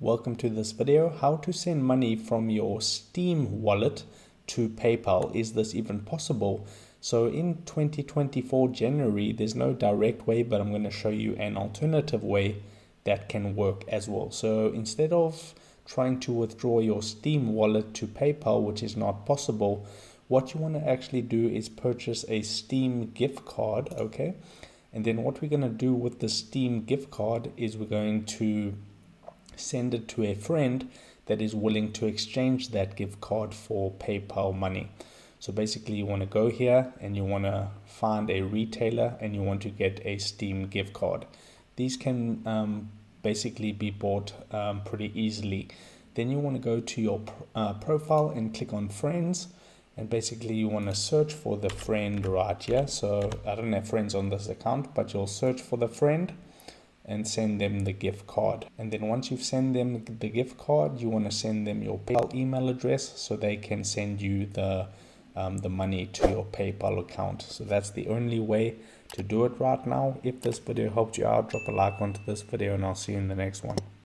welcome to this video. How to send money from your Steam wallet to PayPal. Is this even possible? So in 2024 January, there's no direct way, but I'm going to show you an alternative way that can work as well. So instead of trying to withdraw your Steam wallet to PayPal, which is not possible, what you want to actually do is purchase a Steam gift card, okay? And then what we're going to do with the Steam gift card is we're going to send it to a friend that is willing to exchange that gift card for PayPal money. So basically, you want to go here and you want to find a retailer and you want to get a Steam gift card. These can um, basically be bought um, pretty easily. Then you want to go to your uh, profile and click on friends. And basically, you want to search for the friend right here. So I don't have friends on this account, but you'll search for the friend and send them the gift card. And then once you've sent them the gift card, you want to send them your PayPal email address so they can send you the um, the money to your PayPal account. So that's the only way to do it right now. If this video helped you out, drop a like onto this video and I'll see you in the next one.